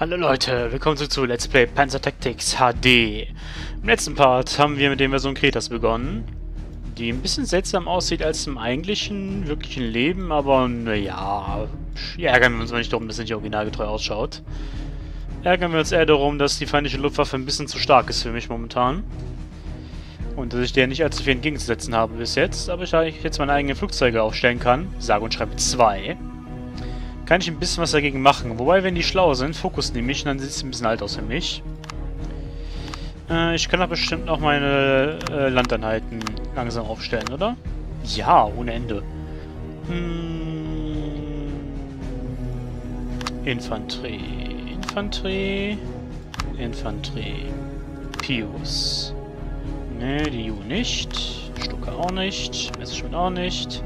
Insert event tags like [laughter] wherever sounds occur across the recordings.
Hallo Leute, willkommen zurück zu Let's Play Panzer Tactics HD. Im letzten Part haben wir mit der Version Kretas begonnen, die ein bisschen seltsam aussieht als im eigentlichen, wirklichen Leben, aber naja, ärgern wir uns mal nicht darum, dass es nicht originalgetreu ausschaut. Ärgern wir uns eher darum, dass die feindliche Luftwaffe ein bisschen zu stark ist für mich momentan. Und dass ich der nicht allzu viel entgegenzusetzen habe bis jetzt, aber ich jetzt meine eigenen Flugzeuge aufstellen kann, sage und schreibe zwei kann ich ein bisschen was dagegen machen. Wobei, wenn die schlau sind, Fokus nehme ich, dann sieht es ein bisschen alt aus für mich. Äh, ich kann doch bestimmt noch meine äh, Landeinheiten langsam aufstellen, oder? Ja, ohne Ende. Hm. Infanterie. Infanterie. Infanterie. Pius. Ne, die Ju nicht. Stuka auch nicht. Messerschmitt auch nicht.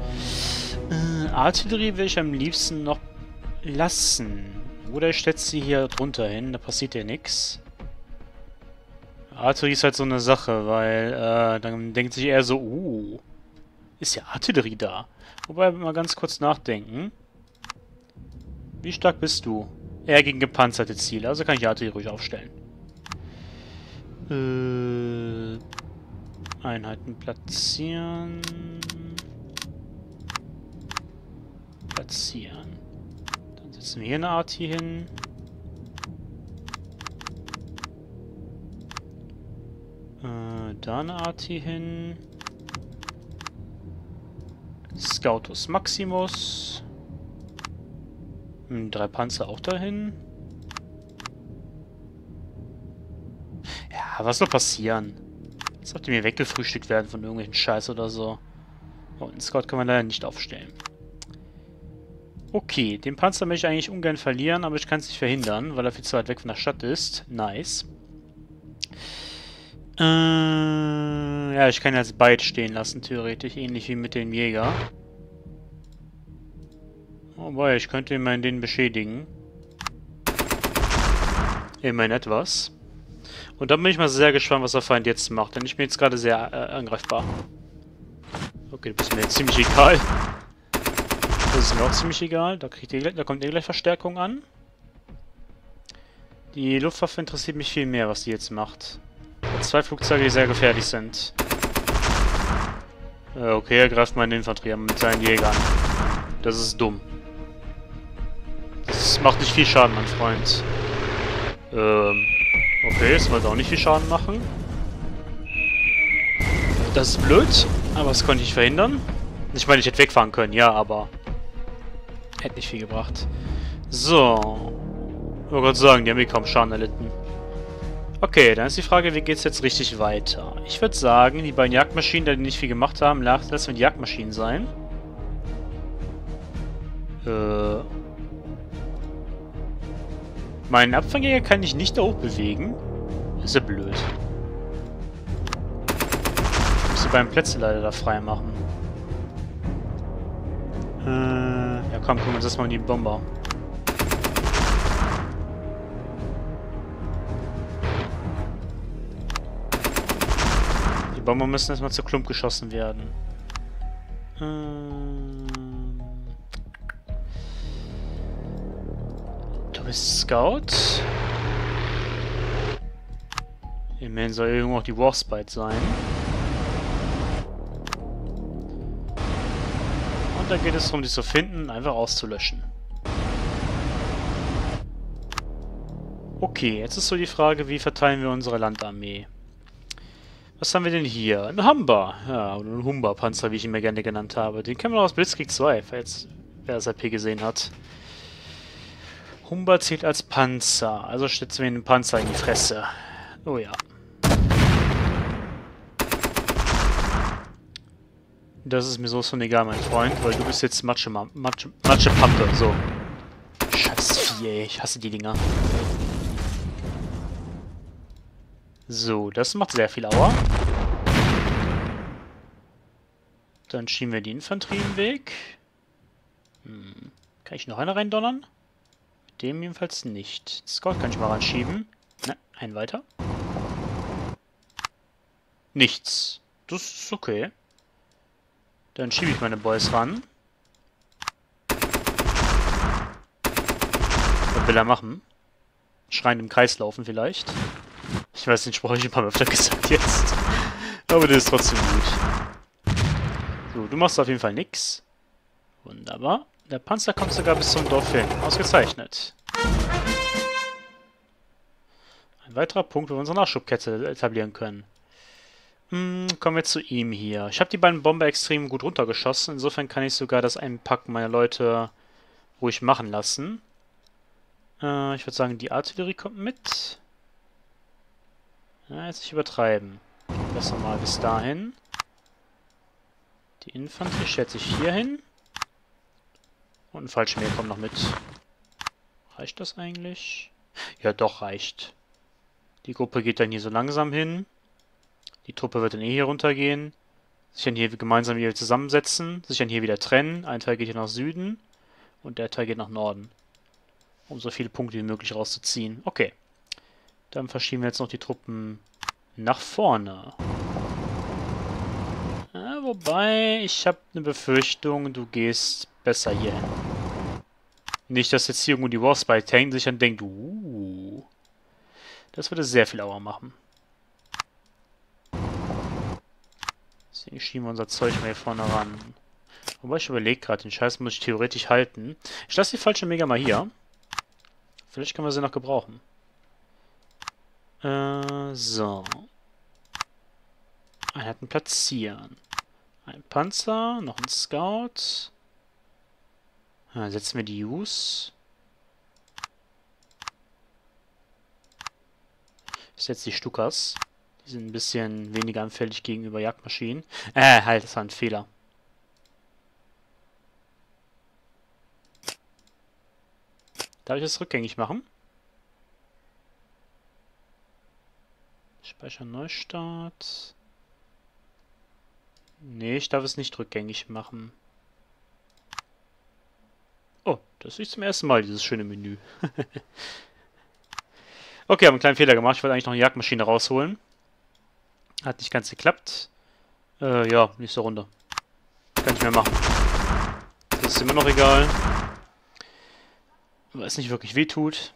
Äh, Artillerie will ich am liebsten noch lassen. Oder ich stelle sie hier drunter hin, da passiert ja nichts. Artillerie ist halt so eine Sache, weil äh, dann denkt sich eher so, uh, ist ja Artillerie da. Wobei, mal ganz kurz nachdenken. Wie stark bist du? Eher gegen gepanzerte Ziele, also kann ich Artillerie ruhig aufstellen. Äh, Einheiten platzieren. Platzieren. Setzen wir hier eine Art hier hin. Äh, da eine Art hier hin. Scoutus Maximus. Hm, drei Panzer auch dahin. Ja, was soll passieren? Als ob die mir weggefrühstückt werden von irgendwelchen Scheiß oder so. Oh, einen Scout kann man leider nicht aufstellen. Okay, den Panzer möchte ich eigentlich ungern verlieren, aber ich kann es nicht verhindern, weil er viel zu weit weg von der Stadt ist. Nice. Äh, ja, ich kann ihn als Byte stehen lassen, theoretisch. Ähnlich wie mit dem Jäger. Wobei, ich könnte immerhin den beschädigen. Immerhin etwas. Und dann bin ich mal sehr gespannt, was der Feind jetzt macht, denn ich bin jetzt gerade sehr äh, angreifbar. Okay, du bist mir jetzt ziemlich egal. Das ist mir auch ziemlich egal. Da, ihr, da kommt eh gleich Verstärkung an. Die Luftwaffe interessiert mich viel mehr, was die jetzt macht. Zwei Flugzeuge, die sehr gefährlich sind. Äh, okay, er greift meine Infanterie an mit seinen Jägern. Das ist dumm. Das macht nicht viel Schaden, mein Freund. Ähm, okay, es wollte auch nicht viel Schaden machen. Das ist blöd, aber das konnte ich verhindern. Ich meine, ich hätte wegfahren können, ja, aber Hätte nicht viel gebracht. So. Ich wollte gerade sagen, die haben eh kaum Schaden erlitten. Okay, dann ist die Frage, wie geht es jetzt richtig weiter? Ich würde sagen, die beiden Jagdmaschinen, die nicht viel gemacht haben, lassen wir die Jagdmaschinen sein. Äh... Meinen Abfangjäger kann ich nicht da hoch bewegen. ist ja blöd. Ich muss die beiden Plätze leider da frei machen. Äh... Ja komm, gucken wir uns das mal in die Bomber. Die Bomber müssen erstmal zu Klump geschossen werden. Ähm du bist Scout. Immerhin soll irgendwo auch die Warspite sein. Da geht es darum, die zu finden, einfach auszulöschen. Okay, jetzt ist so die Frage, wie verteilen wir unsere Landarmee? Was haben wir denn hier? Ein Humber. Ja, oder ein Humber-Panzer, wie ich ihn mir gerne genannt habe. Den kennen wir aus Blitzkrieg 2, falls wer das AP gesehen hat. Humber zählt als Panzer, also stützen wir den Panzer in die Fresse. Oh ja. Das ist mir sowas von egal, mein Freund, weil du bist jetzt Matsche, Matsche, Matsche Pampe, so. Scheiß Vieh, ey, ich hasse die Dinger. So, das macht sehr viel Aua. Dann schieben wir die Infanterie im Weg. Hm. Kann ich noch eine reindonnern? Mit dem jedenfalls nicht. Scout kann ich mal reinschieben. Ne, ein weiter. Nichts. Das ist okay. Dann schiebe ich meine Boys ran. Was will er machen? schreiend im Kreis laufen vielleicht. Ich weiß, den Spruch habe ich ein paar Mal öfter gesagt jetzt. Aber der ist trotzdem gut. So, du machst auf jeden Fall nix. Wunderbar. Der Panzer kommt sogar bis zum Dorf hin. Ausgezeichnet. Ein weiterer Punkt, wo wir unsere Nachschubkette etablieren können. Hm, kommen wir zu ihm hier. Ich habe die beiden Bomber extrem gut runtergeschossen. Insofern kann ich sogar das Einpacken meiner Leute ruhig machen lassen. Äh, ich würde sagen, die Artillerie kommt mit. Ja, jetzt nicht übertreiben. Besser mal bis dahin. Die Infanterie stellt sich hier hin. Und ein Fallschmäher kommt noch mit. Reicht das eigentlich? Ja, doch, reicht. Die Gruppe geht dann hier so langsam hin. Die Truppe wird dann eh hier runtergehen. Sich dann hier gemeinsam wieder zusammensetzen. Sich dann hier wieder trennen. Ein Teil geht hier nach Süden. Und der Teil geht nach Norden. Um so viele Punkte wie möglich rauszuziehen. Okay. Dann verschieben wir jetzt noch die Truppen nach vorne. Ja, wobei, ich habe eine Befürchtung, du gehst besser hier hin. Nicht, dass jetzt hier irgendwo die Warspite hängt und sich dann denkt, uh, das würde sehr viel Auer machen. Deswegen schieben wir unser Zeug mal hier vorne ran. Wobei ich überlege gerade, den Scheiß muss ich theoretisch halten. Ich lasse die falsche Mega mal hier. Vielleicht können wir sie noch gebrauchen. Äh, so. Einheiten platzieren. Ein Panzer, noch ein Scout. Dann setzen wir die Use. Ich setze die Stukas. Die sind ein bisschen weniger anfällig gegenüber Jagdmaschinen. Äh, halt, das war ein Fehler. Darf ich das rückgängig machen? Speicher Neustart. Nee, ich darf es nicht rückgängig machen. Oh, das ist zum ersten Mal, dieses schöne Menü. [laughs] okay, haben einen kleinen Fehler gemacht. Ich wollte eigentlich noch eine Jagdmaschine rausholen. Hat nicht ganz geklappt. Äh, ja, nächste Runde. Kann ich mehr machen. Das ist immer noch egal. Weil es nicht wirklich wehtut.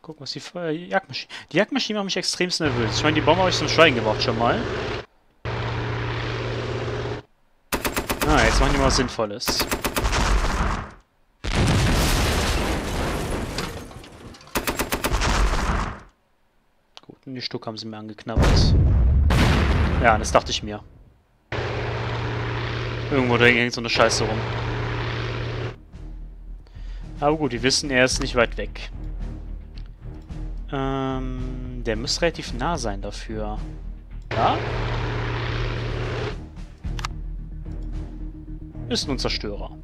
Gucken, was die Feuer... Jagdmaschine... Die Jagdmaschine macht mich extremst nervös. Ich meine, die Bombe habe ich zum Schweigen gebracht schon mal. Ah, jetzt machen die mal was Sinnvolles. Die Stück haben sie mir angeknabbert. Ja, das dachte ich mir. Irgendwo da hängt so eine Scheiße rum. Aber gut, die wissen, er ist nicht weit weg. Ähm, der muss relativ nah sein dafür. Ja? Ist nun Zerstörer.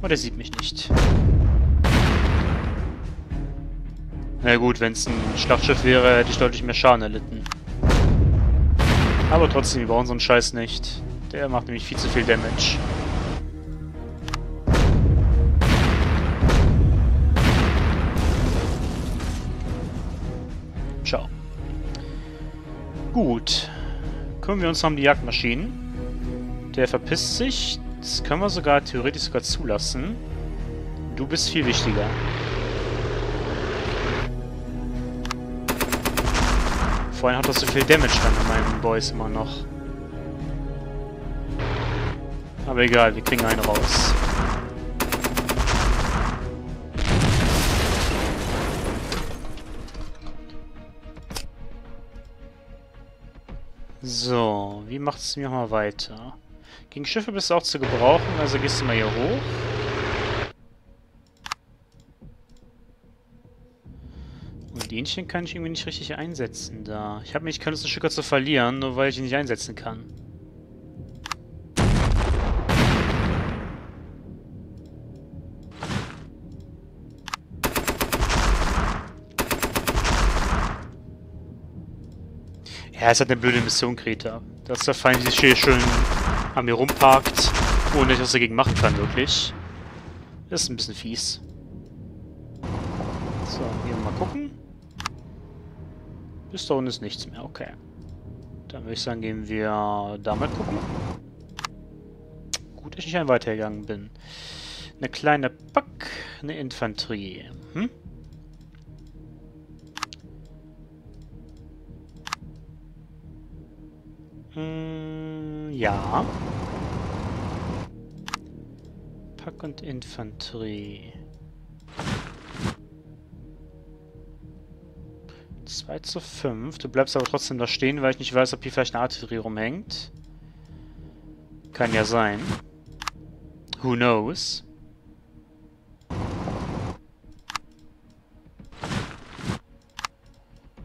Und er sieht mich nicht. Na gut, wenn es ein Schlachtschiff wäre, hätte ich deutlich mehr Schaden erlitten. Aber trotzdem, wir brauchen so einen Scheiß nicht. Der macht nämlich viel zu viel Damage. Gut. Kümmern wir uns um die Jagdmaschinen. Der verpisst sich. Das können wir sogar theoretisch sogar zulassen. Du bist viel wichtiger. Vorhin hat er so viel Damage dann an meinen Boys immer noch. Aber egal, wir kriegen einen raus. So, wie macht es mir mal weiter? Gegen Schiffe bist du auch zu gebrauchen, also gehst du mal hier hoch. Hähnchen kann ich irgendwie nicht richtig einsetzen da. Ich habe mich keine Lust, Stücker zu verlieren, nur weil ich ihn nicht einsetzen kann. Ja, es hat eine blöde Mission, Greta. Dass der Feind sich hier schön an mir rumparkt, ohne ich was dagegen machen kann, wirklich. Das ist ein bisschen fies. So, hier mal gucken. Bis da unten ist nichts mehr, okay. Dann würde ich sagen, gehen wir da mal gucken. Gut, dass ich nicht ein weitergegangen bin. Eine kleine Pack, eine Infanterie. Hm? Hm, ja. Pack und Infanterie. 2 zu 5. Du bleibst aber trotzdem da stehen, weil ich nicht weiß, ob hier vielleicht eine Artillerie rumhängt. Kann ja sein. Who knows?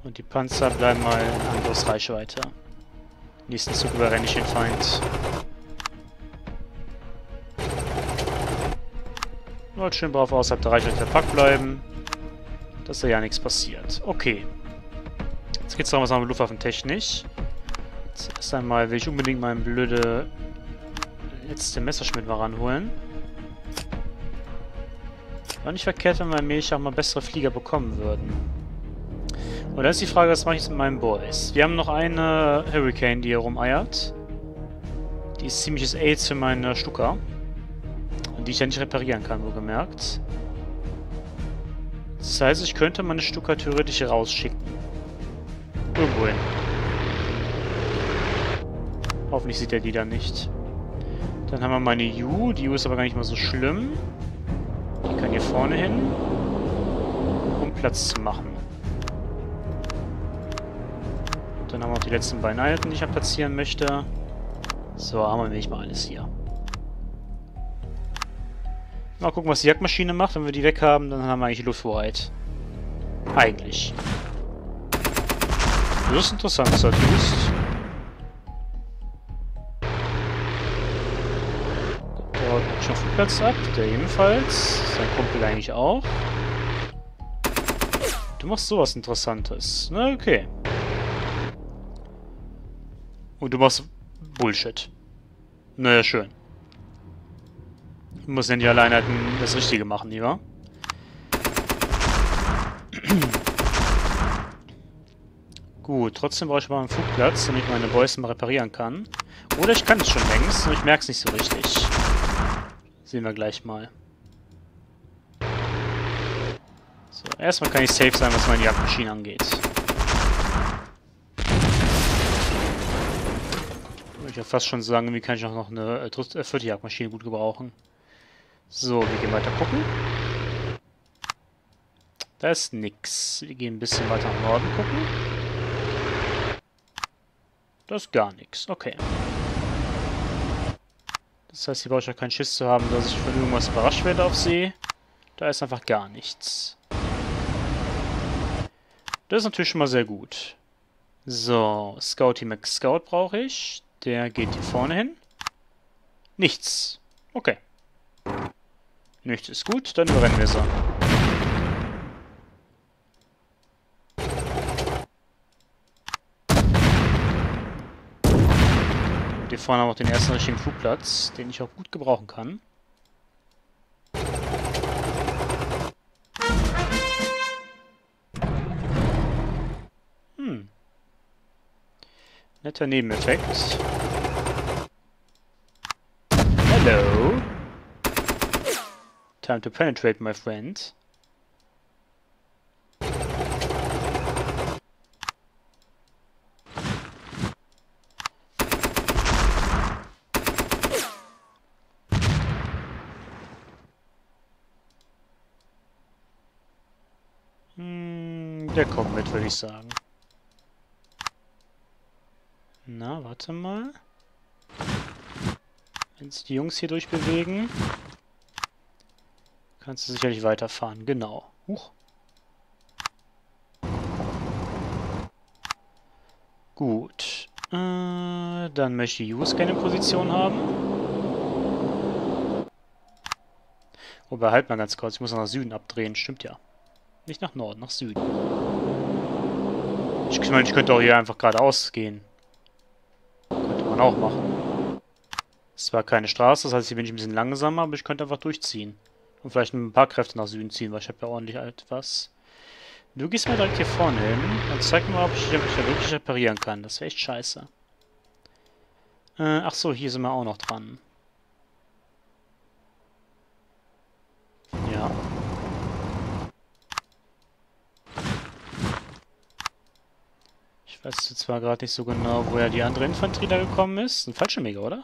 Und die Panzer bleiben mal in Angriffsreichweite. Nächsten Zug überrenne ich den Feind. Nur schön brav außerhalb der Reichweite der Pack bleiben. Dass da ja nichts passiert. Okay. Jetzt geht's darum, was haben wir Luftwaffentechnisch. Zuerst einmal will ich unbedingt meinen blöde letzte Messerschmidt mal ranholen. War nicht verkehrt, wenn wir Milch auch mal bessere Flieger bekommen würden. Und da ist die Frage, was mache ich jetzt mit meinen Boys? Wir haben noch eine Hurricane, die hier rumeiert. Die ist ziemliches AIDS für meine Stuka. Und die ich ja nicht reparieren kann, wo gemerkt. Das heißt, ich könnte meine Stuka theoretisch rausschicken. Irgendwo hin. Hoffentlich sieht er die dann nicht. Dann haben wir meine U. Die U ist aber gar nicht mal so schlimm. Die kann hier vorne hin. Um Platz zu machen. Dann haben wir noch die letzten beiden Einheiten, die ich platzieren möchte. So, haben wir nämlich mal alles hier. Mal gucken, was die Jagdmaschine macht. Wenn wir die weg haben, dann haben wir eigentlich Lufthoheit. Eigentlich. Ist interessant, er tust. Dort schon Flugplatz ab, der ebenfalls. Sein Kumpel eigentlich auch. Du machst sowas Interessantes. Na, okay. Und du machst Bullshit. Naja, schön. Du musst ja nicht alleine das Richtige machen, nicht wahr? Gut, trotzdem brauche ich mal einen Flugplatz, damit ich meine Boys mal reparieren kann. Oder ich kann es schon längst und ich merke es nicht so richtig. Sehen wir gleich mal. So, erstmal kann ich safe sein, was meine Jagdmaschine angeht. Ich ja fast schon sagen, wie kann ich auch noch eine äh, vierte Jagdmaschine gut gebrauchen. So, wir gehen weiter gucken. Da ist nix. Wir gehen ein bisschen weiter nach Norden gucken. Das ist gar nichts. Okay. Das heißt, hier brauche ich auch keinen Schiss zu haben, dass ich von irgendwas überrascht werde auf See. Da ist einfach gar nichts. Das ist natürlich schon mal sehr gut. So, Scouty McScout brauche ich. Der geht hier vorne hin. Nichts. Okay. Nichts ist gut, dann überrennen wir so. Hier vorne haben wir auch den ersten richtigen Flugplatz, den ich auch gut gebrauchen kann. Hm. Netter Nebeneffekt. Hello. Time to penetrate, my friend. Kommt mit, würde ich sagen. Na, warte mal. Wenn sich die Jungs hier durchbewegen, kannst du sicherlich weiterfahren. Genau. Huch. Gut. Äh, dann möchte Use keine Position haben. Wobei, halt mal ganz kurz. Ich muss nach Süden abdrehen. Stimmt ja. Nicht nach Norden, nach Süden. Ich meine, ich könnte auch hier einfach geradeaus gehen. Könnte man auch machen. Es war keine Straße, das heißt, hier bin ich ein bisschen langsamer, aber ich könnte einfach durchziehen. Und vielleicht ein paar Kräfte nach Süden ziehen, weil ich habe ja ordentlich etwas. Du gehst mal direkt hier vorne hin und zeig mir mal, ob ich, mich da wirklich reparieren kann. Das wäre echt scheiße. Äh, ach so, hier sind wir auch noch dran. Ich weiß zwar gerade nicht so genau, woher die andere Infanterie da gekommen ist. Ein Fallschirmjäger, oder?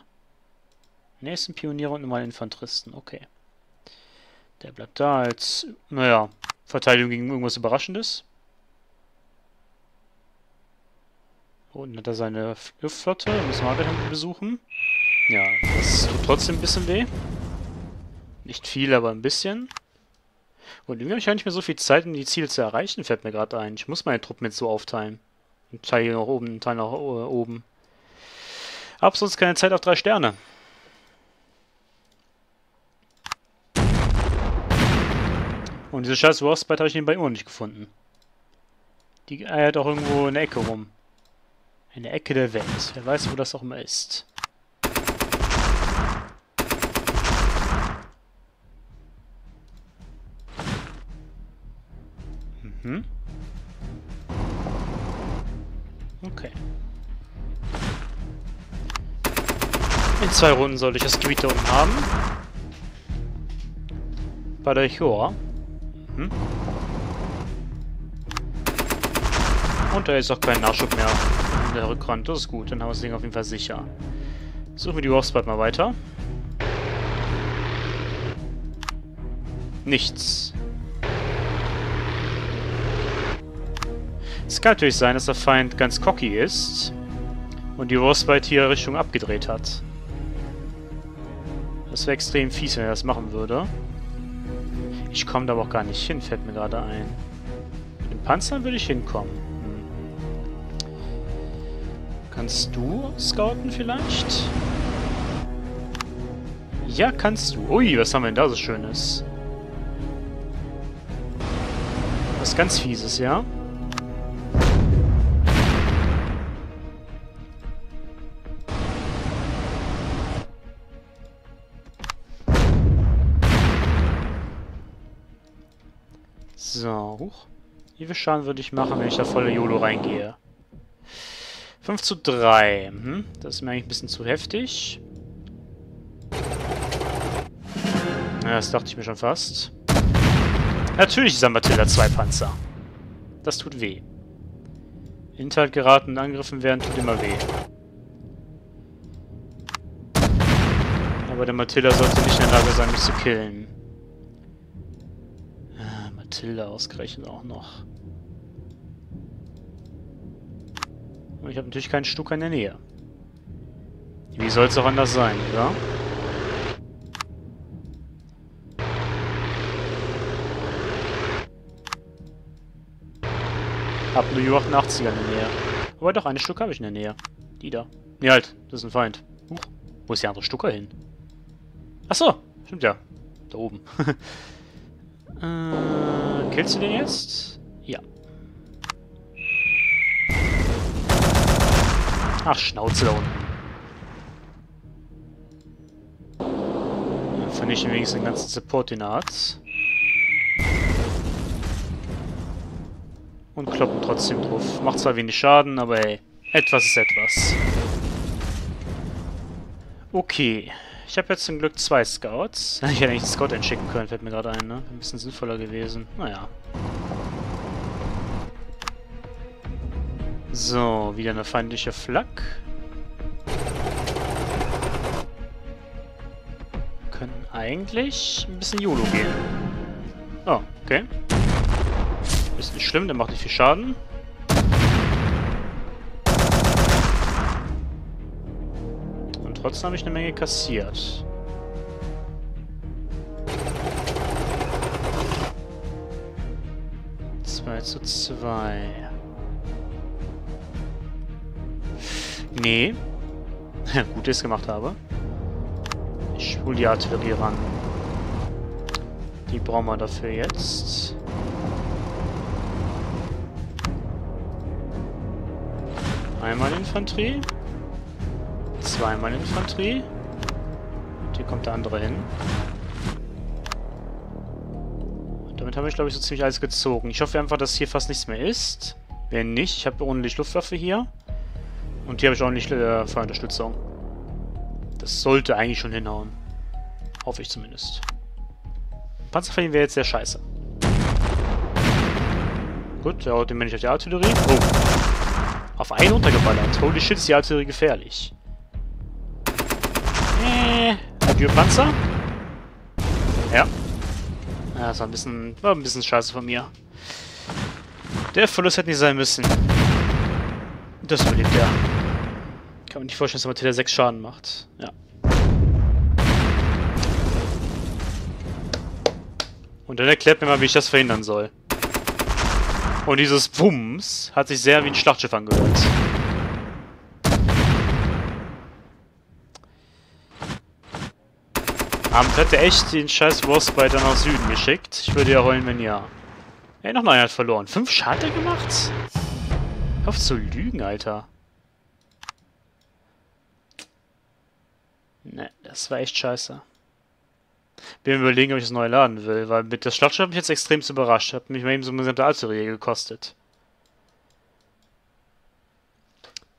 Ne, ist ein Pionier und normal Infanteristen. Okay. Der bleibt da als, naja, Verteidigung gegen irgendwas Überraschendes. Unten hat er seine Luftflotte. Müssen wir weiterhin besuchen. Ja, das tut trotzdem ein bisschen weh. Nicht viel, aber ein bisschen. Und irgendwie habe ich gar nicht mehr so viel Zeit, um die Ziele zu erreichen, fällt mir gerade ein. Ich muss meine Truppen jetzt so aufteilen. Ein Teil nach oben, ein Teil nach äh, oben. Hab sonst keine Zeit auf drei Sterne. Und diese scheiß Warspite habe ich nebenbei immer nicht gefunden. Die eiert auch irgendwo in der Ecke rum. In der Ecke der Welt. Wer weiß, wo das auch immer ist. Mhm. Okay. In zwei Runden sollte ich das Gebiet da unten haben. Bei der Chor. Mhm. Und da ist auch kein Nachschub mehr in der Rückrand. Das ist gut, dann haben wir das Ding auf jeden Fall sicher. Suchen wir die Warspite mal weiter. Nichts. Es kann natürlich sein, dass der Feind ganz cocky ist und die Warspite hier Richtung abgedreht hat. Das wäre extrem fies, wenn er das machen würde. Ich komme da aber auch gar nicht hin, fällt mir gerade ein. Mit den Panzern würde ich hinkommen. Hm. Kannst du scouten vielleicht? Ja, kannst du. Ui, was haben wir denn da so Schönes? Was ganz Fieses, ja? Huch. Wie viel Schaden würde ich machen, wenn ich da volle YOLO reingehe? 5 zu 3. Hm, das ist mir eigentlich ein bisschen zu heftig. Ja, das dachte ich mir schon fast. Natürlich ist Matilda 2 Panzer. Das tut weh. Hinterhalt geraten und angegriffen werden tut immer weh. Aber der Matilda sollte nicht in der Lage sein, mich zu killen. Matilda ausgerechnet auch noch. Und ich habe natürlich keinen Stucker in der Nähe. Wie soll es auch anders sein, oder? Hab nur die 88er in der Nähe. Aber doch, eine Stuck habe ich in der Nähe. Die da. Nee, halt, das ist ein Feind. Huch, wo ist der andere Stucker hin? Achso, stimmt ja. Da oben. [laughs] Äh, killst du den jetzt? Ja. Ach, Schnauze da unten. Dann vernichten wenigstens den ganzen Support, den er hat. Und kloppen trotzdem drauf. Macht zwar wenig Schaden, aber ey, etwas ist etwas. Okay. Ich habe jetzt zum Glück zwei Scouts. [laughs] Ich hätte eigentlich einen Scout einschicken können, fällt mir gerade ein, ne? Ein bisschen sinnvoller gewesen. Naja. So, wieder eine feindliche Flak. Können eigentlich ein bisschen YOLO gehen. Oh, okay. Ist nicht schlimm, der macht nicht viel Schaden. Trotzdem habe ich eine Menge kassiert. Zwei zu zwei. Nee. [laughs] Gut, dass ich es gemacht habe. Ich hole die Artillerie ran. Die brauchen wir dafür jetzt. Einmal Infanterie. Zweimal Infanterie. Und hier kommt der andere hin. Und damit haben wir, glaube ich, so ziemlich alles gezogen. Ich hoffe einfach, dass hier fast nichts mehr ist. Wenn nicht, ich habe ordentlich Luftwaffe hier. Und hier habe ich ordentlich äh, Feuerunterstützung. Das sollte eigentlich schon hinhauen. Hoffe ich zumindest. Panzer verlieren wäre jetzt sehr scheiße. Gut, haut den Mensch auf die Artillerie. Oh. Auf einen runtergeballert. Holy shit, ist die Artillerie gefährlich. Äh, Panzer. Ja. Das war ein bisschen, war ein bisschen scheiße von mir. Der Verlust hätte nicht sein müssen. Das überlebt er. Kann man nicht vorstellen, dass Matilda 6 Schaden macht. Ja. Und dann erklärt mir mal, wie ich das verhindern soll. Und dieses Wumms hat sich sehr wie ein Schlachtschiff angehört. Amt hätte echt den scheiß Warspider nach Süden geschickt. Ich würde ja heulen, wenn ja. Ey, noch einer hat verloren. Fünf Schaden gemacht? Hör auf zu lügen, Alter. Ne, das war echt scheiße. Bin überlegen, ob ich das neu laden will, weil mit der Schlachtschiff hat mich jetzt extrem überrascht. Hat mich mal eben so eine gesamte Artillerie gekostet.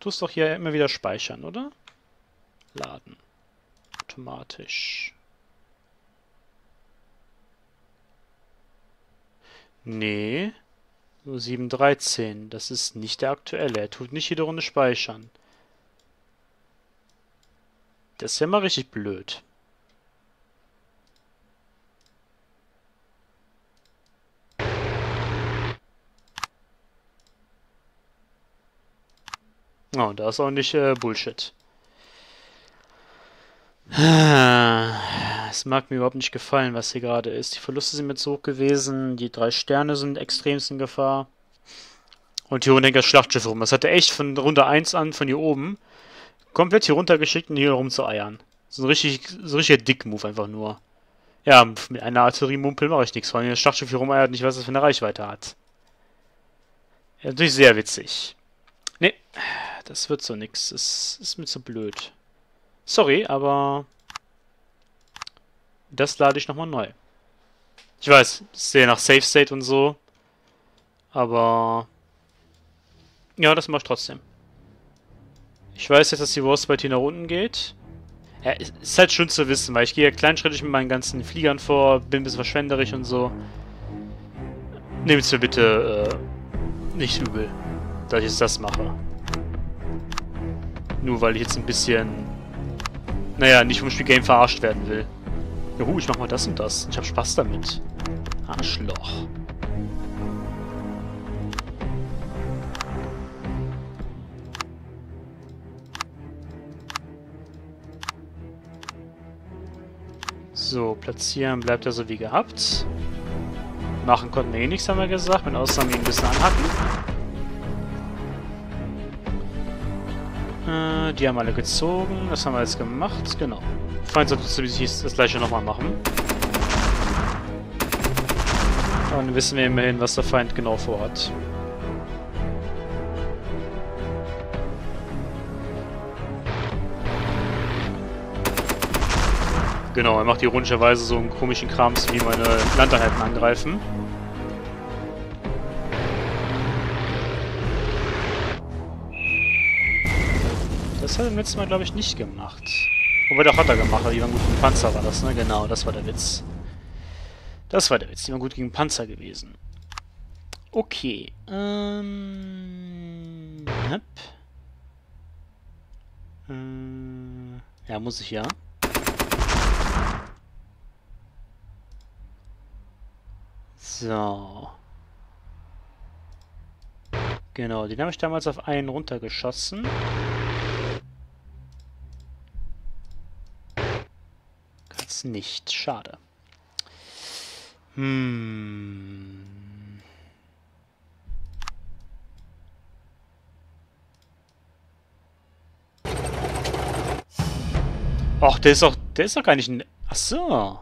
Tust doch hier immer wieder speichern, oder? Laden. Automatisch. Nee. Nur 713. Das ist nicht der aktuelle. Er tut nicht jede Runde speichern. Das ist ja mal richtig blöd. Oh, da ist auch nicht äh, Bullshit. Es mag mir überhaupt nicht gefallen, was hier gerade ist. Die Verluste sind mir zu hoch gewesen. Die drei Sterne sind extremst in Gefahr. Und hier unten hängt das Schlachtschiff rum. Das hatte echt von Runde 1 an, von hier oben, komplett hier runtergeschickt und hier rum zu eiern. So ein richtig, so ein richtiger Dick-Move einfach nur. Ja, mit einer Artilleriemumpel mache ich nichts. Vor allem das Schlachtschiff hier rumeiert nicht, was es für eine Reichweite hat. Ja, natürlich sehr witzig. Nee, das wird so nix. Das ist mir zu blöd. Sorry, aber das lade ich nochmal neu. Ich weiß, sehe nach Safe State und so. Aber ja, das mache ich trotzdem. Ich weiß jetzt, dass die Warspite hier nach unten geht. Ja, ist halt schön zu wissen, weil ich gehe ja kleinschrittig mit meinen ganzen Fliegern vor, bin ein bisschen verschwenderisch und so. Nehmt es mir bitte äh, nicht übel, dass ich jetzt das mache. Nur weil ich jetzt ein bisschen naja, nicht vom Spielgame verarscht werden will. Juhu, ich mach mal das und das. Ich hab Spaß damit. Arschloch. So, platzieren bleibt er so wie gehabt. Machen konnten wir eh nichts, haben wir gesagt. Mit Ausnahme ein bisschen anhacken. Äh, die haben alle gezogen. Das haben wir jetzt gemacht. Genau. Feind sollte das gleiche nochmal machen. dann wissen wir immerhin, was der Feind genau vorhat. Genau, er macht ironischerweise so einen komischen Krams, wie meine Landeinheiten angreifen. Das hat er beim letzten Mal, glaube ich, nicht gemacht. Wobei, doch hat er gemacht, die waren gut gegen Panzer war das, ne? Genau, das war der Witz. Das war der Witz, die waren gut gegen Panzer gewesen. Okay, ähm... Hep. Äh, ja, muss ich ja. So. Genau, den habe ich damals auf einen runtergeschossen. Nicht. Schade. Hm. Ach, der ist doch, der ist doch gar nicht in... Ach so.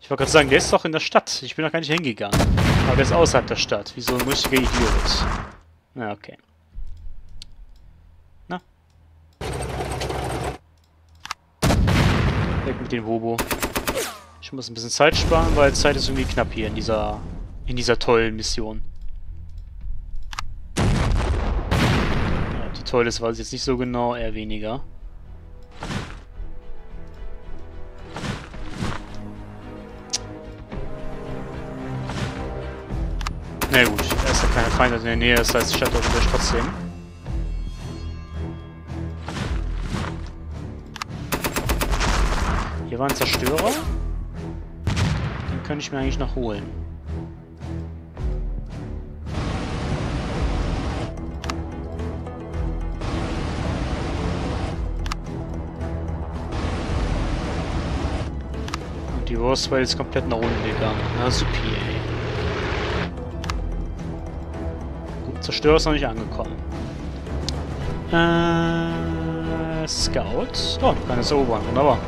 Ich wollte gerade sagen, der ist doch in der Stadt. Ich bin doch gar nicht hingegangen. Aber der ist außerhalb der Stadt. Wie so ein richtiger Idiot. Na, okay. Weg mit dem Wobo. Ich muss ein bisschen Zeit sparen, weil Zeit ist irgendwie knapp hier in dieser, in dieser tollen Mission. Ja, die toll ist, weiß ich jetzt nicht so genau, eher weniger. Na gut, er ist ja keine Feinde in der Nähe, das heißt, ich hatte auch trotzdem. Hier war ein Zerstörer. Den könnte ich mir eigentlich noch holen. Und die Wurst war jetzt komplett nach unten gegangen. Na supi, ey. Gut, Zerstörer ist noch nicht angekommen. Äh, Scout. Oh, kann es erobern. Wunderbar.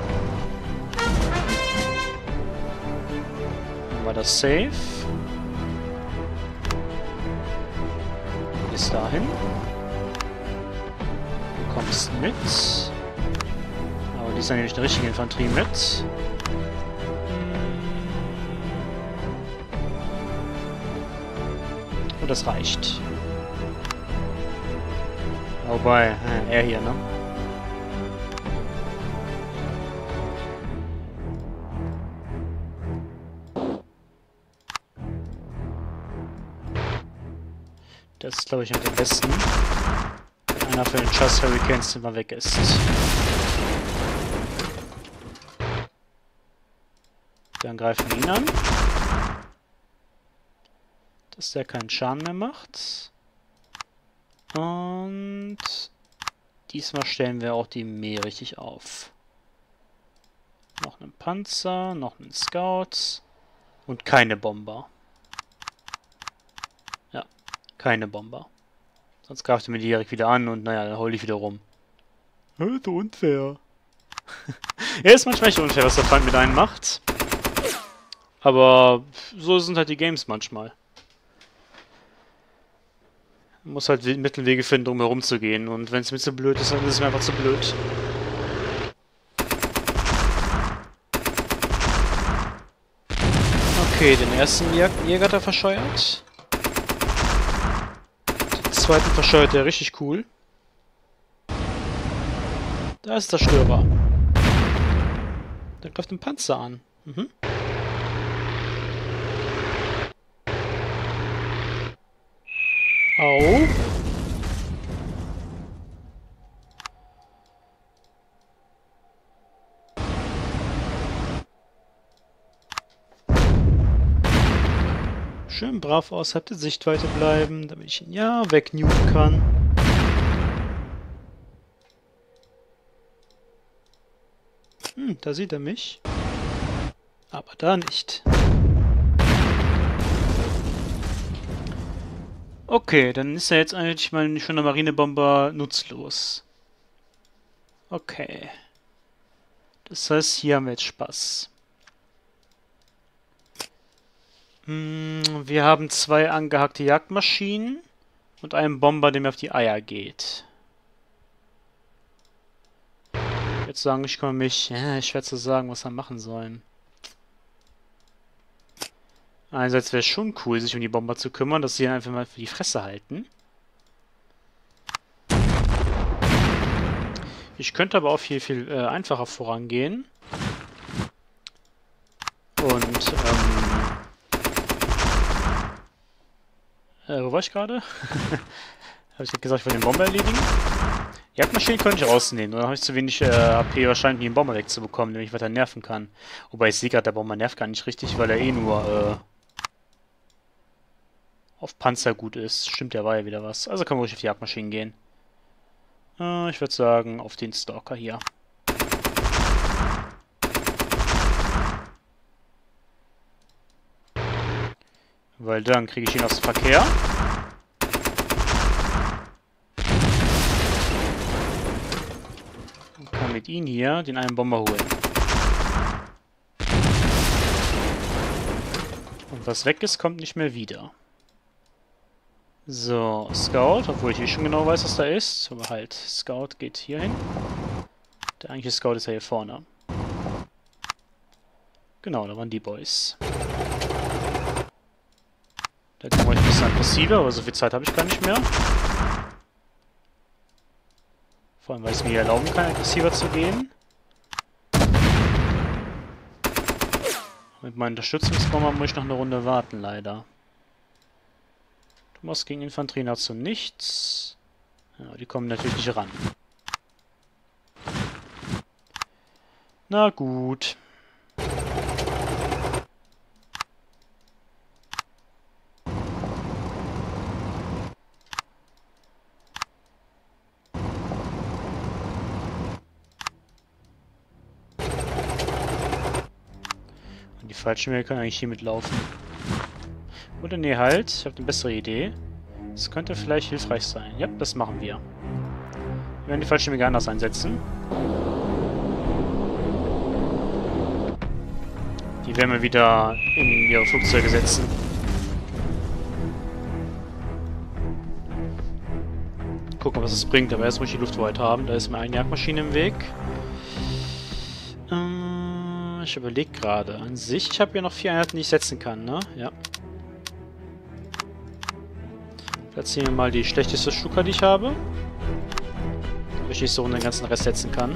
Safe. Bis dahin. Du kommst mit. Aber die ist ja nämlich eine richtige Infanterie mit. Und das reicht. Wobei, äh, er hier, ne? Das ist, glaube ich, am besten. Einer für den Just Hurricanes, der mal weg ist. Dann greifen wir ihn an. Dass der keinen Schaden mehr macht. Und diesmal stellen wir auch die Mäh richtig auf. Noch einen Panzer, noch einen Scout und keine Bomber. Keine Bomber. Sonst greift er mir die direkt wieder an und naja, dann hol ich wieder rum. so unfair. [laughs] ja, ist manchmal echt unfair, was der Feind mit einem macht. Aber so sind halt die Games manchmal. Man muss halt Mittelwege finden, um herumzugehen. Und wenn es mir zu blöd ist, dann ist es mir einfach zu blöd. Okay, den ersten Jäger hat er verscheuert. Zweiten verscheuert er richtig cool. Da ist der Störer. Der greift den Panzer an. Mhm. Au. Schön brav außerhalb der Sichtweite bleiben, damit ich ihn ja wegnuken kann. Hm, da sieht er mich. Aber da nicht. Okay, dann ist ja jetzt eigentlich mein schöner Marinebomber nutzlos. Okay. Das heißt, hier haben wir jetzt Spaß. Hm, wir haben zwei angehackte Jagdmaschinen und einen Bomber, der mir auf die Eier geht. Jetzt sagen, ich komme mich... Ja, schwer zu sagen, was wir machen sollen. Einerseits wäre es schon cool, sich um die Bomber zu kümmern, dass sie einfach mal für die Fresse halten. Ich könnte aber auch viel, viel äh, einfacher vorangehen. Und, ähm... Äh, wo war ich gerade? [laughs] habe ich gesagt, ich will den Bomber erledigen? Jagdmaschinen könnte ich rausnehmen, dann habe ich zu wenig äh, AP wahrscheinlich, um den Bomber wegzubekommen, der mich weiter nerven kann. Wobei ich sehe gerade, der Bomber nervt gar nicht richtig, weil er eh nur, äh, auf Panzer gut ist. Stimmt, der war ja wieder was. Also können wir ruhig auf die Jagdmaschinen gehen. Äh, ich würde sagen, auf den Stalker hier. Weil dann kriege ich ihn aus dem Verkehr. Und kann mit ihm hier den einen Bomber holen. Und was weg ist, kommt nicht mehr wieder. So, Scout, obwohl ich eh schon genau weiß, was da ist. Aber halt, Scout geht hier hin. Der eigentliche Scout ist ja hier vorne. Genau, da waren die Boys. Da kommen wir ein bisschen aggressiver, aber so viel Zeit habe ich gar nicht mehr. Vor allem, weil ich es mir erlauben kann, aggressiver zu gehen. Mit meinen Unterstützungsbomber muss ich noch eine Runde warten, leider. Du machst gegen Infanterie nahezu nichts. Ja, die kommen natürlich nicht ran. Na gut. Fallschirme können eigentlich hier mitlaufen. Oder nee, halt. Ich habe eine bessere Idee. Das könnte vielleicht hilfreich sein. Ja, das machen wir. Wir werden die Fallschirme anders einsetzen. Die werden wir wieder in ihre Flugzeuge setzen. Gucken, was es bringt. Aber erst muss ich die Lufthoheit haben. Da ist mir eine Jagdmaschine im Weg. Ich überlege gerade. An sich, ich habe hier noch vier Einheiten, die ich setzen kann, ne? Ja. Platzieren wir mal die schlechteste Stuka, die ich habe. Damit ich nicht so den ganzen Rest setzen kann.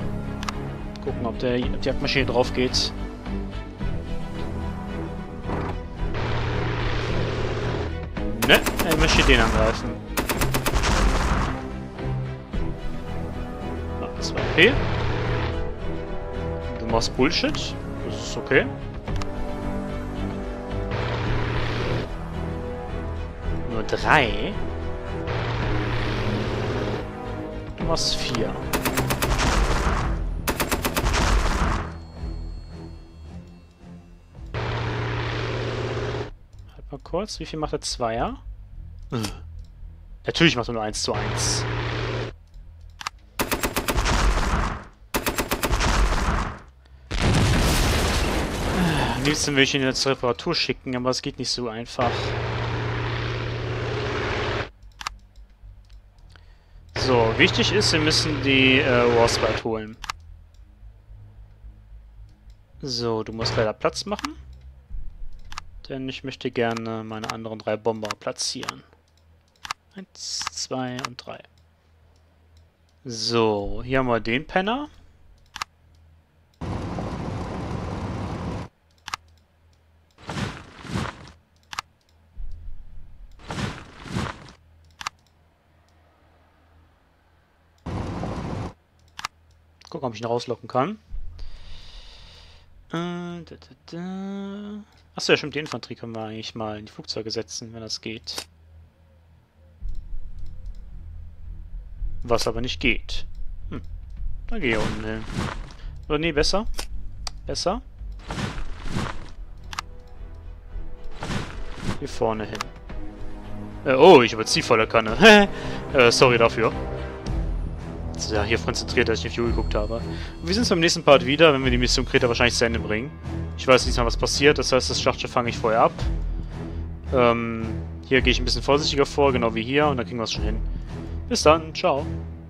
Gucken, ob, der, ob die Jagdmaschine drauf geht. Ne, er möchte den angreifen. Ah, das war okay. Du machst Bullshit. Ist okay. Nur drei? Du machst vier. Halt mal kurz. Wie viel macht der Zweier? Natürlich macht er nur 1 zu 1. Am liebsten will ich ihn jetzt Reparatur schicken, aber es geht nicht so einfach. So, wichtig ist, wir müssen die äh, Warspite holen. So, du musst leider Platz machen. Denn ich möchte gerne meine anderen drei Bomber platzieren. Eins, zwei und drei. So, hier haben wir den Penner. Gucken, ob ich ihn rauslocken kann. Äh, da, da, da. Achso, ja stimmt, die Infanterie können wir eigentlich mal in die Flugzeuge setzen, wenn das geht. Was aber nicht geht. Hm. Dann gehe ich unten hin. Oder nee, besser. Besser. Hier vorne hin. Äh, oh, ich überziehe voller Kanne. [laughs] äh, sorry dafür ja, hier konzentriert, dass ich nicht viel geguckt habe. Wir sehen uns beim nächsten Part wieder, wenn wir die Mission Kreta wahrscheinlich zu Ende bringen. Ich weiß nicht mal, was passiert, das heißt, das Schlachtschiff fange ich vorher ab. Ähm, hier gehe ich ein bisschen vorsichtiger vor, genau wie hier, und dann kriegen wir es schon hin. Bis dann, ciao.